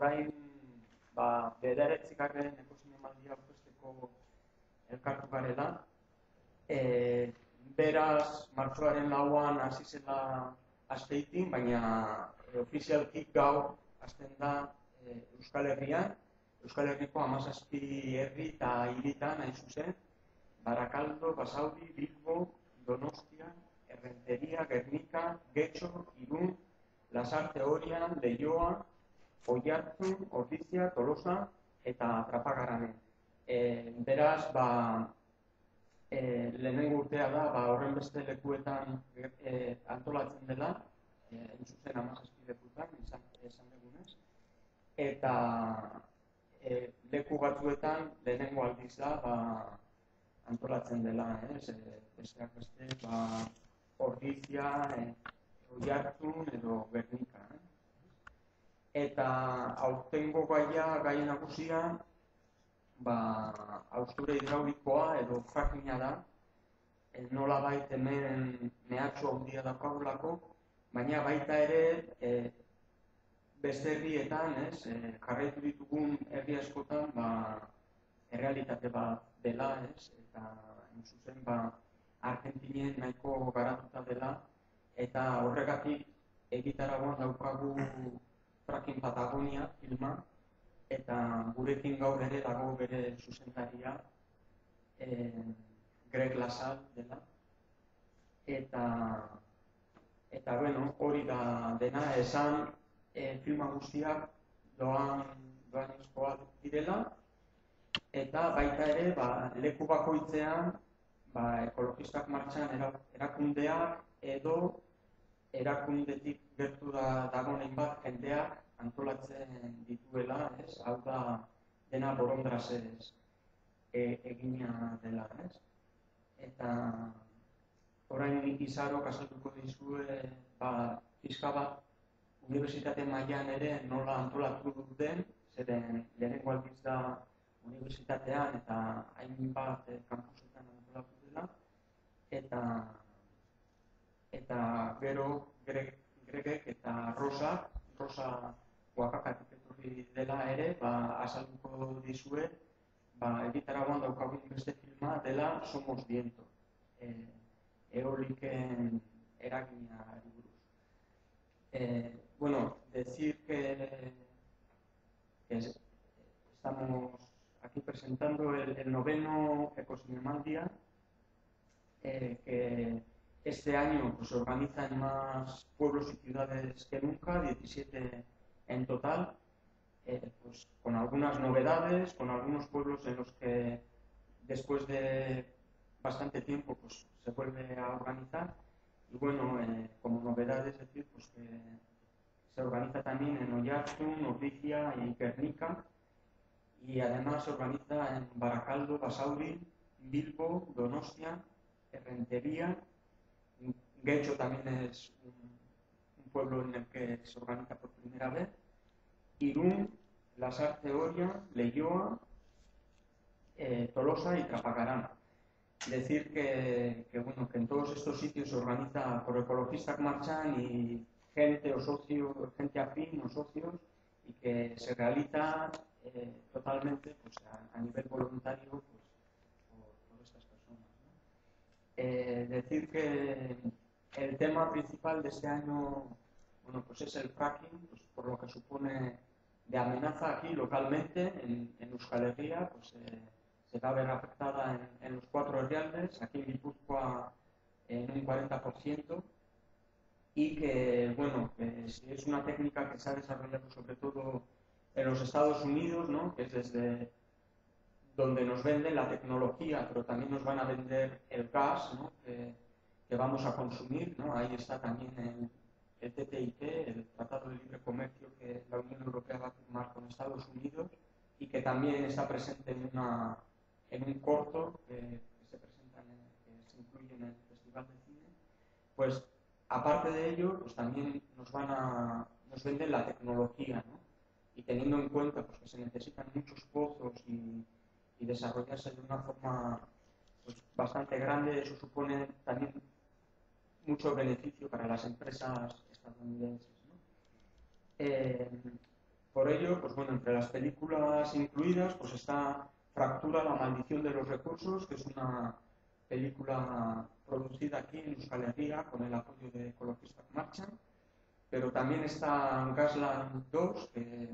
orain ba, bederetzikarren ekozinemaldia aurkezteko elkartu garela. E, beraz, martxoaren lauan hasi zela asteitin, baina e, ofizialki gaur hasten da e, Euskal Herrian, Euskal Herriko amazazpi herri eta hiritan hain zuzen, Barakaldo, Basauri, Bilbo, Donostia, Errenteria, Gernika, Getxo, Irun, Lasarte Horian, Leioa, Oiartu, Ordizia, Tolosa eta Trapagaranen. E, beraz, ba, e, lehenengo urtea da, ba, horren beste lekuetan e, antolatzen dela, e, entzuzen amazazpi lekuetan, izan, esan dugunez, eta e, leku batzuetan lehenengo aldiz da, ba, antolatzen dela, ez, e, besteak beste, ba, ordizia, e, oiartun edo bernika. Eta aurtengo gaia, gai nagusia, ba, austure hidraulikoa edo frackinga da, e, nola bait hemen mehatxo handia daukagulako, baina baita ere e, beste herrietan, ez, e, jarraitu ditugun herri askotan, ba, errealitate bat dela, ez, eta zuzen ba, Argentinien nahiko garatuta dela, eta horregatik egitaragoan daukagu Fracking Patagonia filma, eta gurekin gaur ere dago bere zuzendaria eh, Greg Lasal dela. Eta, eta bueno, hori da dena esan e, filma guztiak doan, doan eskoak direla, eta baita ere ba, leku bakoitzean ba, ekologistak martxan erakundeak edo erakundetik gertu da dagoen bat jendeak antolatzen dituela, ez? Hau da dena borondrazez e, egina dela, ez? Eta orain izaro kasatuko dizue ba, fiska bat unibertsitate mailan ere nola antolatu den, zeren lehenengo aldiz da unibertsitatean eta hainbat eh, kampusetan antolatu dela eta eta gero greg, gregek eta rosa rosa guakakatik etorri dela ere ba azalduko dizue ba egitaragoan daukagun beste filma dela Somos Viento eh, eoliken eragina buruz. Eh, bueno, decir que, que estamos aquí presentando el, el noveno Ecosinemaldia, eh, que este año pues, se organiza en más pueblos y ciudades que nunca, 17 en total, eh, pues, con algunas novedades, con algunos pueblos en los que después de bastante tiempo pues, se vuelve a organizar. Y bueno, eh, como novedad es decir, pues se organiza también en Oyarzun, Ordicia y Guernica, y además se organiza en Baracaldo, Basauri, Bilbo, Donostia, Rentería, Guecho también es un, pueblo en el que se organiza por primera vez, Irún, Lasarte Oria, Leyoa, eh, Tolosa y Trapagarán. Decir que, bueno, que en todos estos sitios se organiza por ecologistas que marchan y gente o socios, gente afín o socios, y que se realiza eh, totalmente pues, a, nivel voluntario pues, por, estas personas. Eh, decir que el tema principal de este año bueno, pues es el fracking, pues, por lo que supone de amenaza aquí localmente, en, en Euskal Herria, pues eh, se va a ver afectada en, en los cuatro herrialdes, aquí en Guipúzcoa en un 40%, y que, bueno, que es una técnica que se ha desarrollado sobre todo en los Estados Unidos, ¿no? que es desde donde nos venden la tecnología, pero también nos van a vender el gas ¿no? que, que, vamos a consumir. ¿no? Ahí está también el, el, TTIP, el Tratado de Libre Comercio que la Unión Europea va a firmar con Estados Unidos y que también está presente en, una, en un corto que, se presenta, en, que se incluye en el Festival de Cine. Pues aparte de ello, pues también nos van a, nos venden la tecnología, ¿no? y teniendo en cuenta pues, que se necesitan muchos pozos y, y desarrollarse de una forma pues, bastante grande, eso supone también mucho beneficio para las empresas estadounidenses. Eh, por ello, pues bueno, entre las películas incluidas, pues está Fractura, la maldición de los recursos, que es una película producida aquí en Euskal Herria con el apoyo de Ecologistas Marcha, pero también está Gasland 2, que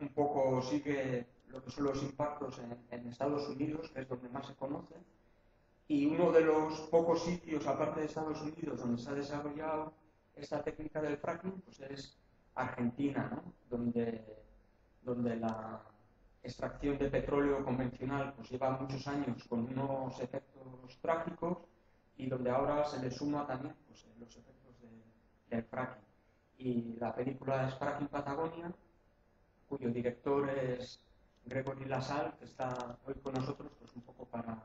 un poco sigue lo que son los impactos en, Estados Unidos, que es donde más se conoce, y uno de los pocos sitios, aparte de Estados Unidos, donde se ha desarrollado esta técnica del fracking, pues es Argentina, ¿no? donde, donde la extracción de petróleo convencional pues lleva muchos años con unos efectos trágicos y donde ahora se le suma también pues, los efectos del fracking. Y la película es Fracking Patagonia, cuyo director es Gregory Lasal, que está hoy con nosotros pues, un poco para,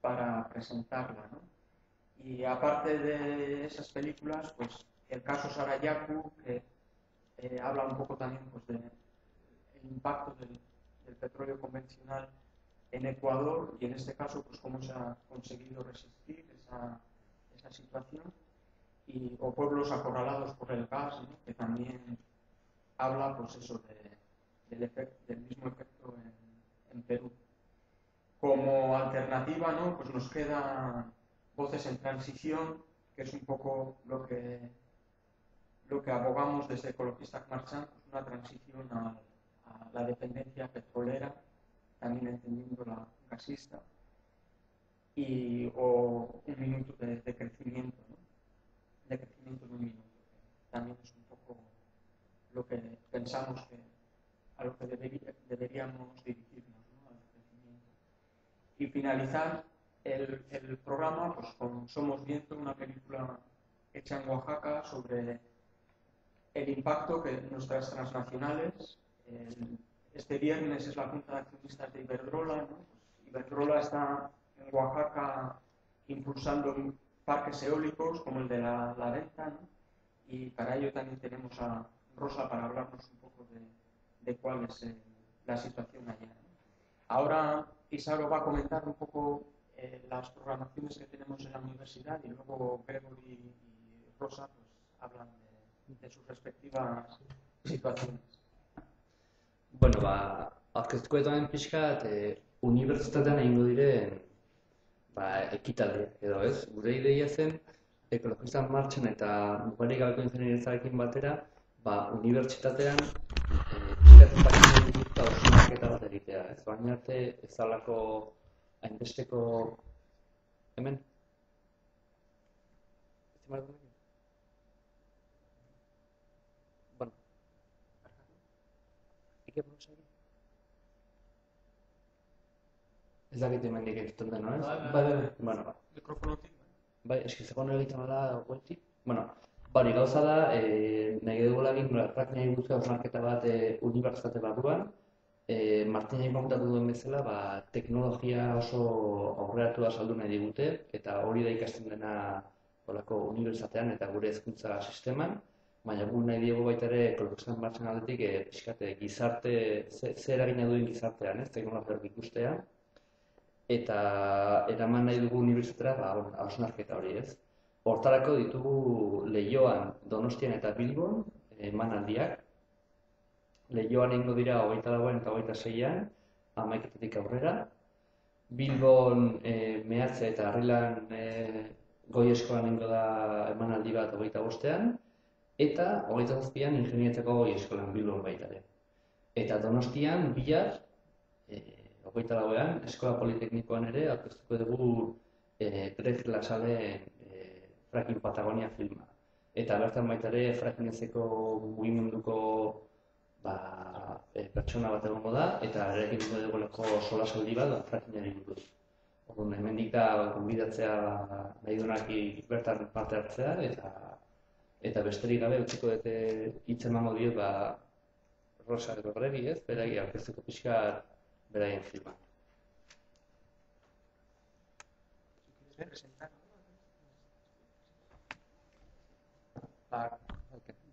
para presentarla. ¿no? Y aparte de esas películas, pues el caso Sarayaku, que eh, habla un poco también pues, del impacto del, petróleo convencional en Ecuador y en este caso pues cómo se ha conseguido resistir esa, situación y, o pueblos acorralados por el gas que también habla pues eso del, del mismo efecto en, en, Perú como alternativa no pues nos queda voces en transición que es un poco lo que lo que abogamos desde Ecologistas Marchand, una transición a, la dependencia petrolera, también entendiendo la gasista, y, o un minuto de, crecimiento, ¿no? de crecimiento de un minuto. También es un poco lo que pensamos que a lo que deberíamos dirigirnos, crecimiento. Y finalizar el, el programa pues, con Somos Viento, una película hecha en Oaxaca sobre el impacto que nuestras transnacionales, este viernes es la Junta de Accionistas de Iberdrola, Iberdrola está en Oaxaca impulsando parques eólicos como el de la, la Venta, y para ello también tenemos a Rosa para hablarnos un poco de, cuál es eh, la situación allá. Ahora Isaro va a comentar un poco eh, las programaciones que tenemos en la universidad y luego Gregory y Rosa pues, hablan de de sus respectivas situaciones. Bueno, ba, aurkeztuko eta pixka, e, unibertsitatean egingo diren ba, ekitalde, edo ez, gure ideia zen, ekologistan martxan eta mugarik gabeko batera, ba, unibertsitatean pixkatzen eta osunaketa bat egitea, ez? Baina arte ezalako hainbesteko hemen? Bueno. Ike buruz egin? Ez dakit hemen dik egiten dena, ez? Bai bai bai. bai, bai, bai. Bueno, bai. Mikrofonotik. Bai, eski, zekon egiten bada, guelti. Bueno, bari gauza da, e, nahi dugu lagin, rak nahi guzti marketa bat e, unibertsitate bat duan. E, Martin kontatu duen bezala, ba, teknologia oso aurreratu da saldu nahi digute, eta hori da ikasten dena olako unibertsitatean eta gure hezkuntza sisteman baina gu nahi diego baita ere ekologisten martxan aldetik e, pixkate, gizarte, ze, ze eragina duen gizartean, ez, teknologiak ikustea, eta eraman nahi dugu unibertsitatera ba, hausnarketa hori ez. Hortarako ditugu lehioan Donostian eta Bilbon emanaldiak. Lehioan egingo dira hogeita dagoen eta hogeita zeian, amaiketetik aurrera. Bilbon e, mehatze eta harrilan e, goi eskolan egingo da emanaldi bat hogeita bostean, eta hogeita zazpian ingeniatzeko goi eskolan bilbon baita ere. Eta donostian, bihar, e, hogeita lauean, eskola politeknikoan ere, aurkeztuko dugu e, Greg Lasale e, Fracking Patagonia filma. Eta bertan baita ere, frackingezeko mugimenduko ba, e, pertsona bat egongo da, eta erekin dugu dugu leko sola saldi bat, frackingari buruz. Orduan, hemendik da, konbidatzea nahi dunaki bertan parte hartzea, eta eta besterik gabe utziko dute hitz emango dio ba Rosa edo Grebi, ez? Berai aurkeztuko pixka beraien filma.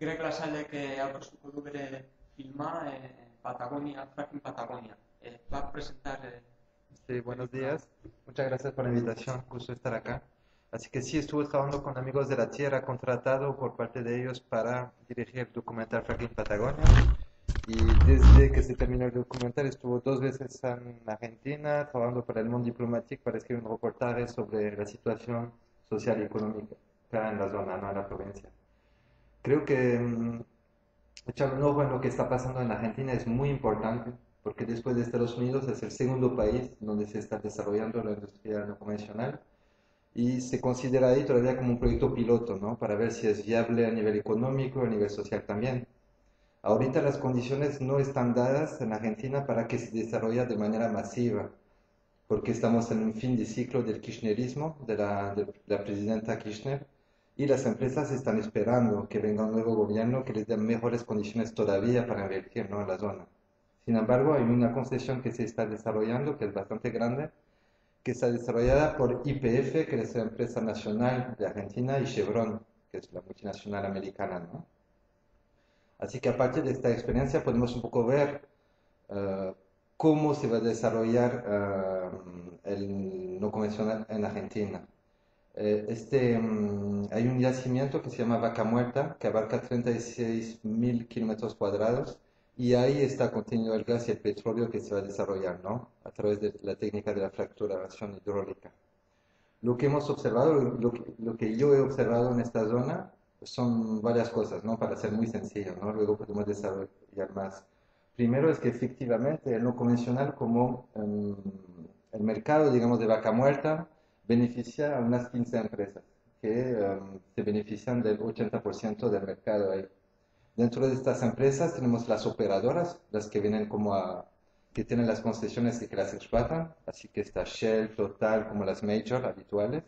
Greg Lasaldek aurkeztuko du bere filma eh, Patagonia, Fracking Patagonia. Eh, va a presentar... Eh, sí, buenos días. Muchas gracias por la invitación. Gusto estar acá. Así que sí estuve trabajando con Amigos de la Tierra, contratado por parte de ellos para dirigir el documental Fracking Patagonia. desde que se terminó el documental estuvo dos veces en Argentina trabajando para el mundo diplomático para escribir un reportaje sobre la situación social y económica en la zona, no en la provincia. Creo que echar un ojo en lo que está pasando en Argentina es muy importante porque después de Estados Unidos es el segundo país donde se está desarrollando la industria no convencional y se considera ahí todavía como un proyecto piloto, ¿no? Para ver si es viable a nivel económico y a nivel social también. Ahorita las condiciones no están dadas en Argentina para que se desarrolle de manera masiva, porque estamos en un fin de ciclo del kirchnerismo, de la, de la presidenta Kirchner, y las empresas están esperando que venga un nuevo gobierno que les dé mejores condiciones todavía para invertir ¿no? en la zona. Sin embargo, hay una concesión que se está desarrollando, que es bastante grande, que está desarrollada por IPF, que es la empresa nacional de Argentina, y Chevron, que es la multinacional americana. Así que a partir de esta experiencia podemos un poco ver uh, cómo se va a desarrollar uh, el no convencional en Argentina. Eh, este, um, hay un yacimiento que se llama Vaca Muerta, que abarca 36.000 kilómetros cuadrados, y ahí está contenido el gas y el petróleo que se va a desarrollar, ¿no? A través de la técnica de la fracturación hidráulica. Lo que hemos observado, lo que, lo que yo he observado en esta zona, son varias cosas, ¿no? Para ser muy sencillo, ¿no? Luego podemos desarrollar más. Primero es que efectivamente el no convencional como um, el mercado, digamos, de vaca muerta beneficia a unas 15 empresas que um, se benefician del 80% del mercado ahí. Dentro de estas empresas tenemos las operadoras, las que vienen como a, que tienen las concesiones y que las explotan, así que está Shell, Total, como las major habituales.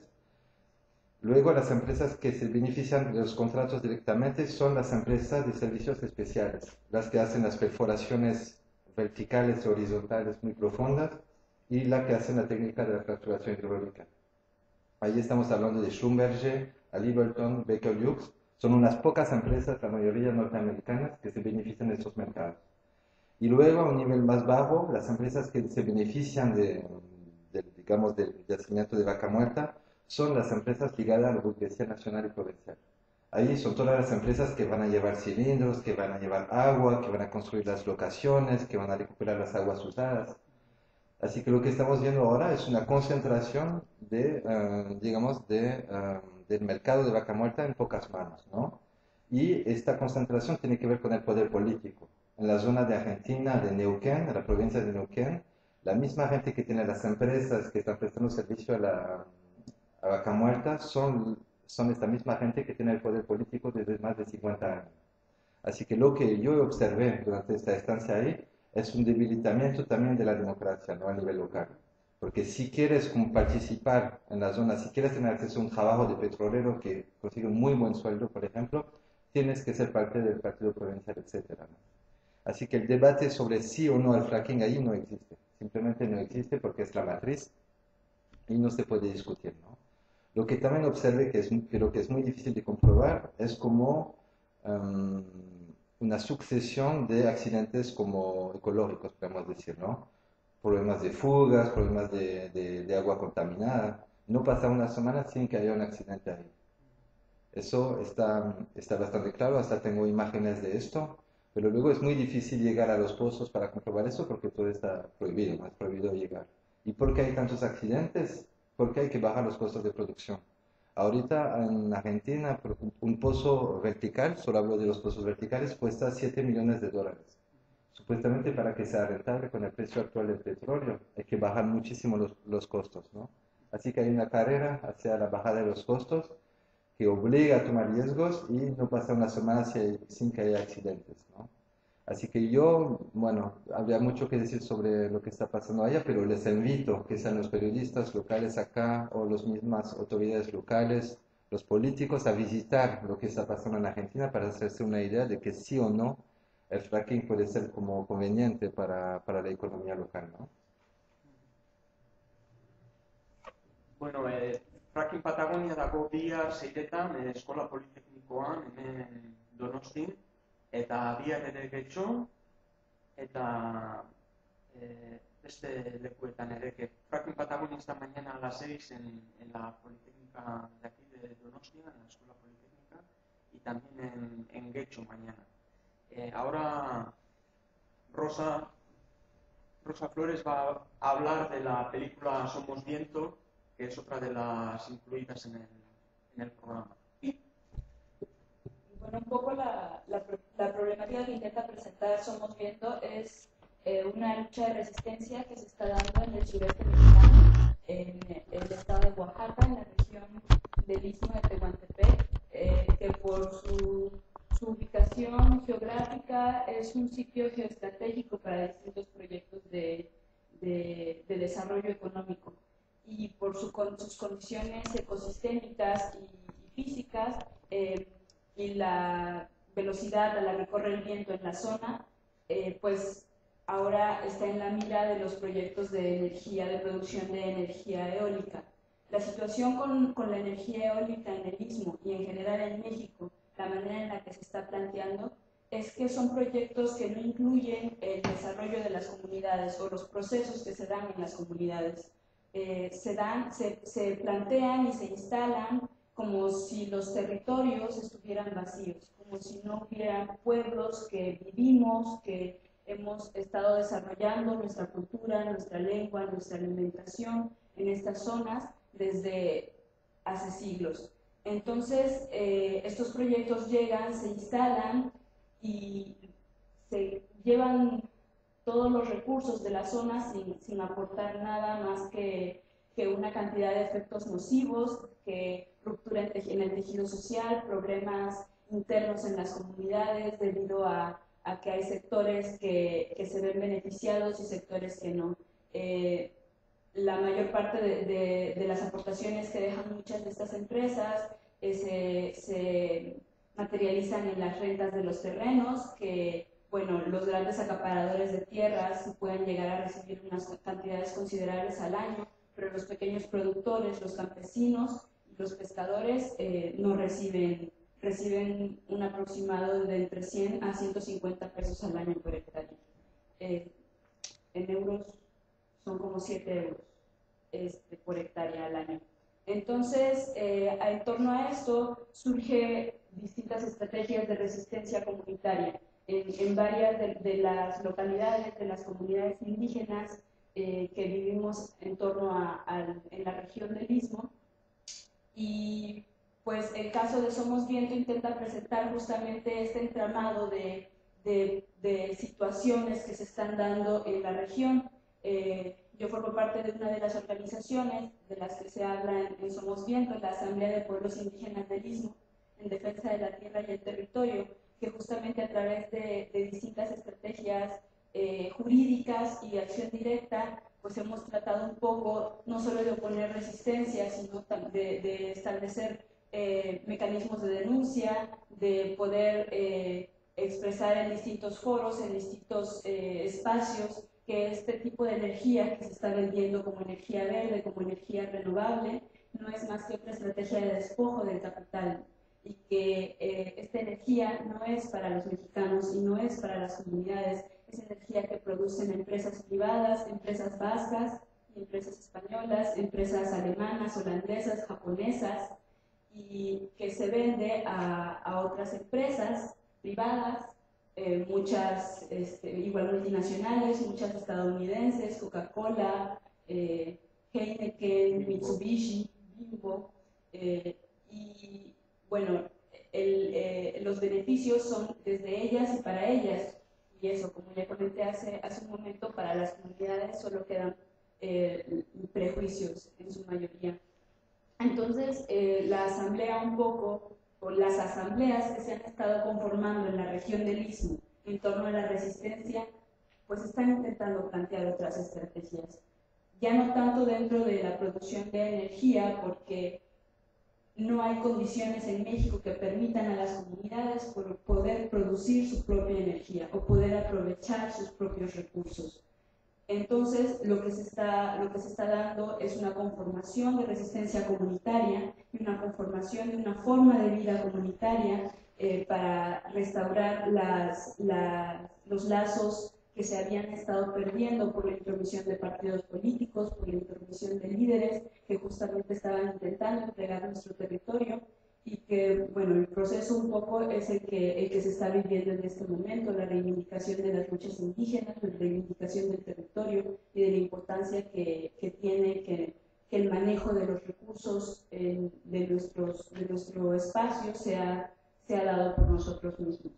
Luego, las empresas que se benefician de los contratos directamente son las empresas de servicios especiales, las que hacen las perforaciones verticales y horizontales muy profundas y la que hacen la técnica de la fracturación hidráulica. Ahí estamos hablando de Schlumberger, Halliburton, Baker Hughes. Son unas pocas empresas, la mayoría norteamericanas, que se benefician de estos mercados. Y luego, a un nivel más bajo, las empresas que se benefician de, de digamos, del yacimiento de vaca muerta son las empresas ligadas a la burguesía nacional y provincial. Ahí son todas las empresas que van a llevar cilindros, que van a llevar agua, que van a construir las locaciones, que van a recuperar las aguas usadas. Así que lo que estamos viendo ahora es una concentración de, uh, digamos, de, uh, del mercado de vaca muerta en pocas manos, ¿no? Y esta concentración tiene que ver con el poder político. En la zona de Argentina, de Neuquén, en la provincia de Neuquén, la misma gente que tiene las empresas que están prestando servicio a la, a Vaca Muerta son, son esta misma gente que tiene el poder político desde más de 50 años. Así que lo que yo observé durante esta estancia ahí es un debilitamiento también de la democracia ¿no? a nivel local. Porque si quieres participar en la zona, si quieres tener acceso a un trabajo de petrolero que consigue un muy buen sueldo, por ejemplo, tienes que ser parte del partido provincial, etc. Así que el debate sobre sí o no el fracking ahí no existe. Simplemente no existe porque es la matriz y no se puede discutir. ¿no? Lo que también observé, que es, pero que es muy difícil de comprobar, es como um, una sucesión de accidentes como ecológicos, podemos decir, ¿no? Problemas de fugas, problemas de, de, de agua contaminada. No pasa una semana sin que haya un accidente ahí. Eso está, está bastante claro, hasta tengo imágenes de esto, pero luego es muy difícil llegar a los pozos para comprobar eso porque todo está prohibido, no es prohibido llegar. ¿Y por qué hay tantos accidentes? porque hay que bajar los costos de producción. Ahorita en Argentina un pozo vertical, solo hablo de los pozos verticales, cuesta 7 millones de dólares. Supuestamente para que sea rentable con el precio actual del petróleo hay que bajar muchísimo los, los costos, ¿no? Así que hay una carrera hacia la bajada de los costos que obliga a tomar riesgos y no pasa una semana sin que haya accidentes, ¿no? Así que yo, bueno, habría mucho que decir sobre lo que está pasando allá, pero les invito que sean los periodistas locales acá o las mismas autoridades locales, los políticos, a visitar lo que está pasando en Argentina para hacerse una idea de que sí o no el fracking puede ser como conveniente para, para la economía local, ¿no? Bueno, eh, fracking Patagonia dago bihar zeiretan eh, eskola politeknikoan hemen Donostin eta bihar ere getxo, eta e, beste lekuetan ere, que Fracking Patagonia esta mañana a las 6 en, en la Politécnica de aquí de Donostia, en la Escuela Politécnica, y también en, en Guecho mañana. Eh, ahora Rosa, Rosa Flores va a hablar de la película Somos Viento, que es otra de las incluidas en el, en el programa. Bueno, un poco la, la, la problemática que intenta presentar Somos Viento es eh, una lucha de resistencia que se está dando en el sureste mexicano, en el estado de Oaxaca, en la región del istmo de Tehuantepec, eh, que por su, su, ubicación geográfica es un sitio geoestratégico para distintos proyectos de, de, de desarrollo económico y por sus condiciones ecosistémicas y, físicas eh, y la velocidad a la que corre el viento en la zona, eh, pues ahora está en la mira de los proyectos de energía, de producción de energía eólica. La situación con, con, la energía eólica en el Istmo y en general en México, la manera en la que se está planteando, es que son proyectos que no incluyen el desarrollo de las comunidades o los procesos que se dan en las comunidades. Eh, se, dan, se, se plantean y se instalan como si los territorios estuvieran vacíos, como si no hubiera pueblos que vivimos, que hemos estado desarrollando nuestra cultura, nuestra lengua, nuestra alimentación en estas zonas desde hace siglos. Entonces, eh, estos proyectos llegan, se instalan y se llevan todos los recursos de la zona sin, sin aportar nada más que, que, una cantidad de efectos nocivos, que ruptura en el tejido social, problemas internos en las comunidades debido a a que hay sectores que, que se ven beneficiados y sectores que no. Eh, la mayor parte de, de, las aportaciones que dejan muchas de estas empresas eh, se, se, materializan en las rentas de los terrenos, que bueno, los grandes acaparadores de tierras pueden llegar a recibir unas cantidades considerables al año, pero los pequeños productores, los campesinos los pescadores eh, no reciben reciben un aproximado de entre 100 a 150 pesos al año por hectárea. Eh, en euros son como 7 euros este, por hectárea al año. Entonces, eh, en torno a esto surge distintas estrategias de resistencia comunitaria en, en varias de, de, las localidades, de las comunidades indígenas eh, que vivimos en torno a, a, en la región del Istmo. Y pues el caso de Somos Viento intenta presentar justamente este entramado de, de, de situaciones que se están dando en la región. Eh, yo formo parte de una de las organizaciones de las que se habla en, Somos Viento, la Asamblea de Pueblos Indígenas del Istmo, en defensa de la tierra y el territorio, que justamente a través de, de distintas estrategias eh, jurídicas y acción directa, pues hemos tratado un poco no solo de oponer resistencia, sino de, de establecer eh, mecanismos de denuncia, de poder eh, expresar en distintos foros, en distintos espacios, que este tipo de energía que se está vendiendo como energía verde, como energía renovable, no es más que otra estrategia de despojo del capital y que eh, esta energía no es para los mexicanos y no es para las comunidades, es energía que producen empresas privadas, empresas vascas, empresas españolas, empresas alemanas, holandesas, japonesas, y que se vende a, a otras empresas privadas, eh, muchas este, igual multinacionales, muchas estadounidenses, Coca-Cola, eh, Heineken, Mitsubishi, Bimbo, eh, y bueno, el, eh, los beneficios son desde ellas y para ellas, y eso, como ya comenté hace, hace un momento, para las comunidades solo quedan eh, prejuicios en su mayoría. Entonces, eh, la asamblea un poco, o las asambleas que se han estado conformando en la región del Istmo en torno a la resistencia, pues están intentando plantear otras estrategias. Ya no tanto dentro de la producción de energía, porque no hay condiciones en México que permitan a las comunidades poder producir su propia energía o poder aprovechar sus propios recursos. Entonces, lo que, se está, lo que se está dando es una conformación de resistencia comunitaria y una conformación de una forma de vida comunitaria eh, para restaurar los lazos que se habían estado perdiendo por la intromisión de partidos políticos, por la intromisión de líderes que justamente estaban intentando entregar nuestro territorio y que, bueno, el proceso un poco es el que, el que se está viviendo en este momento, la reivindicación de las luchas indígenas, la reivindicación del territorio y de la importancia que, que tiene que, que, el manejo de los recursos de, nuestros, de nuestro espacio sea, sea dado por nosotros mismos.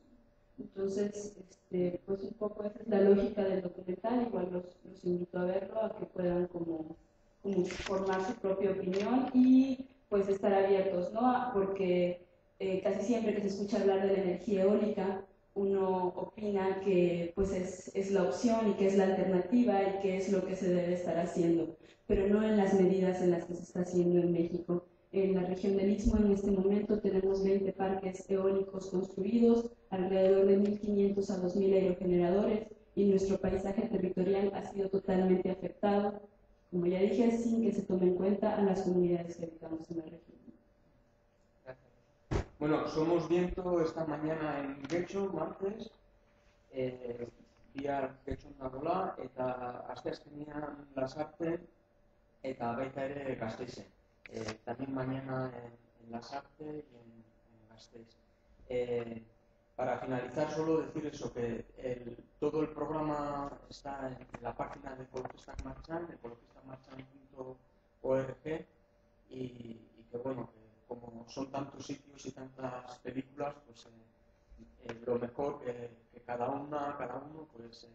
Entonces, este, pues un poco esa es la lógica del documental, igual los, los invito a verlo, a que puedan como, como formar su propia opinión y pues estar abiertos, ¿no? Porque eh, casi siempre que se escucha hablar de la energía eólica, uno opina que pues es, es, la opción y que es la alternativa y que es lo que se debe estar haciendo, pero no en las medidas en las que se está haciendo en México. En la región del Istmo en este momento tenemos 20 parques eólicos construidos, alrededor de 1.500 a 2.000 aerogeneradores y nuestro paisaje territorial ha sido totalmente afectado como ya dije, sin que se tome en cuenta a las comunidades que habitamos en la región. Bueno, somos viento esta mañana en Getxo, martes, eh, bihar Getxo nagola, eta asteazkenean lasarte, eta baita ere gazteizen. Eh, también mañana en, en Lasarte y en, en Para finalizar, solo decir eso, que el, todo el programa está en la página de Ecologistas Marchan, ecologistasmarchan.org, y, y que bueno, como son tantos sitios y tantas películas, pues eh, eh, lo mejor que, que, cada una, cada uno, pues eh,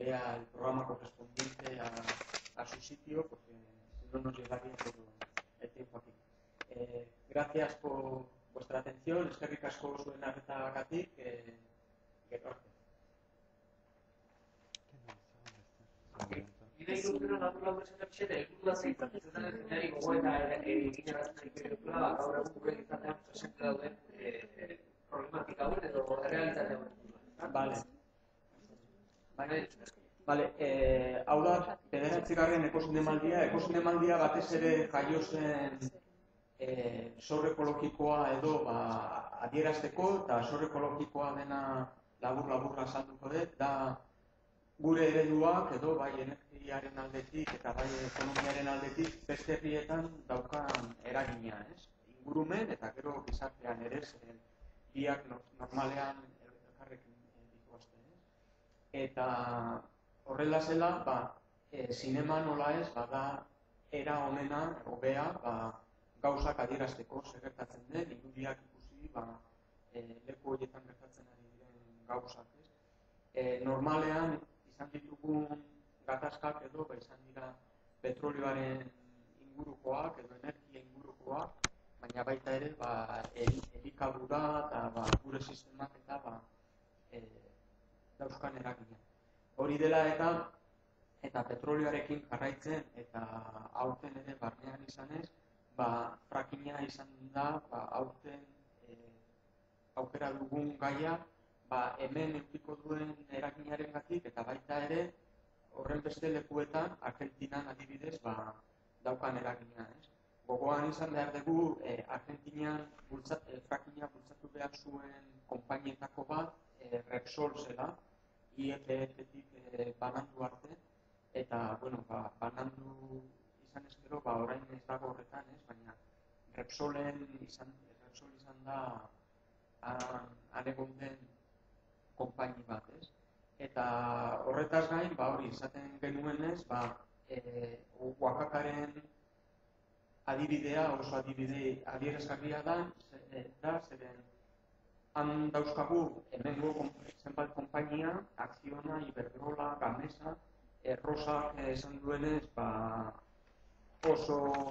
vea el programa correspondiente a, su sitio, porque si no nos llegaría todo el tiempo aquí. Eh, gracias por vuestra atención, eskerrik asko zuen arreta gatik, e, gero arte. Ide irukena da dula mesen txede, egurla zeitzen, ez da ez da nahi gogoeta egin arazten ikerukla, gaur egun gure izatean zuzen dauden problematika hori edo realitatea hori. Vale. Vale. Vale, eh, hau da, bederatzi garren ekosunemaldia, ekosunemaldia batez ere jaiozen zen e, sor ekologikoa edo ba, adierazteko eta sor ekologikoa dena labur laburra salduko dut, da gure ereduak edo bai energiaren aldetik eta bai ekonomiaren aldetik beste herrietan daukan eragina, ez? Ingurumen eta gero gizartean ere zen biak normalean elkarrekin dituzte, ez? Eta horrela zela, ba, e, sinema nola ez, bada era honena, hobea, ba, gauzak adierazteko zer gertatzen den, irudiak ikusi, ba, e, leku horietan gertatzen ari diren gauzak, ez? E, normalean, izan ditugun gatazkak edo, ba, izan dira petrolioaren ingurukoak edo energia ingurukoak, baina baita ere, ba, elikadura eta ba, gure sistemak eta ba, e, dauzkan eragina. Hori dela eta eta petrolioarekin jarraitzen eta aurten ere barnean izanez, ba, frakina izan da, ba, aurten e, aukera dugun gaia, ba, hemen eukiko duen erakinaren gatik, eta baita ere, horren beste lekuetan, Argentinan adibidez, ba, daukan eragina, ez? Gogoan izan behar dugu, e, Argentinan bultzat, e, frakina bultzatu behar zuen konpainietako bat, e, Repsol zela, IEPF-etik e, banandu arte, eta, bueno, ba, banandu izan ezkero, ba, orain ez dago horretan, ez, baina Repsolen izan, Repsol izan da han egon den konpaini bat, ez? Eta horretaz gain, ba, hori, izaten genuen ez, ba, e, Oaxacaren adibidea, oso adibide adierazgarria da, e, da, zeren han dauzkagu hemengo zenbat konpainia, Acciona, Iberdrola, Gamesa, Errosa esan duenez, ba, oso,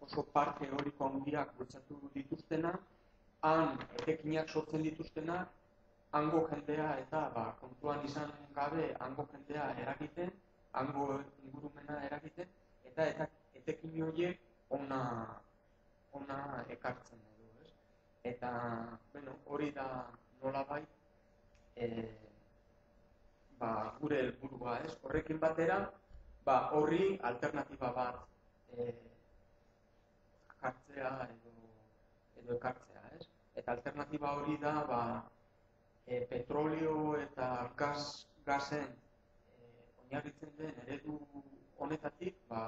oso parke horiko handiak bultzatu dituztena, han etekinak sortzen dituztena, hango jendea eta ba, kontuan izan gabe hango jendea eragiten, hango ingurumena eragiten, eta eta etekin horiek ona, ona ekartzen edo, ez? Eta, bueno, hori da nola bai, e, ba, gure helburua, ez? Horrekin batera, ba, horri alternatiba bat eh, jartzea edo, edo ekartzea, ez? Eta alternatiba hori da, ba, e, petrolio eta gas, gazen e, oinarritzen den eredu honetatik, ba,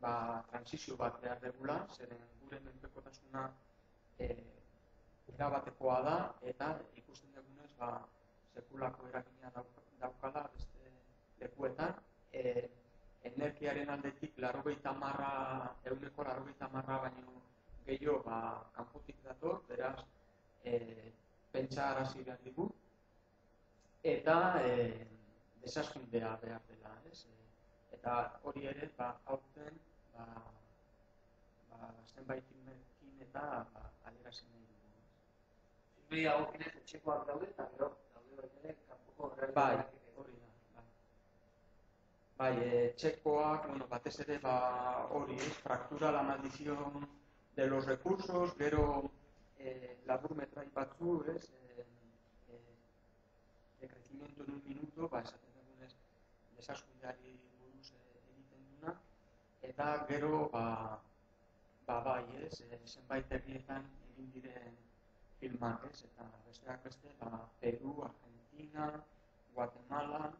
ba, transizio bat behar degula, zeren gure menpekotasuna erabatekoa da eta ikusten dugunez ba, sekulako eragina daukala beste lekuetan. E, energiaren aldetik larogeita marra, euneko larogeita marra baino gehiago ba, kanpotik dator, beraz, e, pentsa arazi behar digu, eta e, desazkundea behar dela, ez? E, eta hori ere, ba, aurten, ba, ba, zenbait eta ba, alera nahi dugu. Zibri hau kinez etxekoak daude, eta gero, daude ere, kanpoko Bai, hori da. Bai, bai e, txekoak, bueno, batez ere, ba, hori, ez, fraktura la maldición de los recursos, gero eh, labur metrai batzu, ez, eh, eh, de crecimiento en un minuto, ba, esaten dugunez, desaskundeari buruz eh, egiten duna, eta gero, ba, ba bai, ez, eh, zenbait herrietan egin diren filmak, ez, eta besteak beste, ba, Peru, Argentina, Guatemala,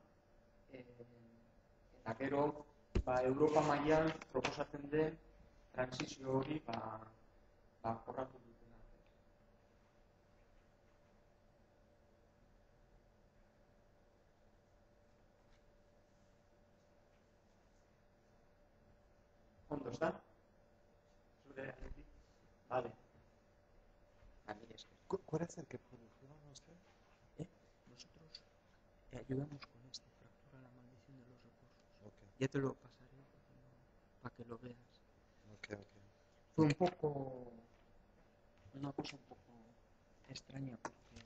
eh, eta gero, ba, Europa mailan proposatzen den transizio hori, ba, ba, jorratu ¿Cuánto está? Vale. ¿Cuál es el que produjo usted? ¿Eh? Nosotros ayudamos ya te lo pasaré para que lo veas. Okay, okay. Fue un poco. Una cosa un poco extraña porque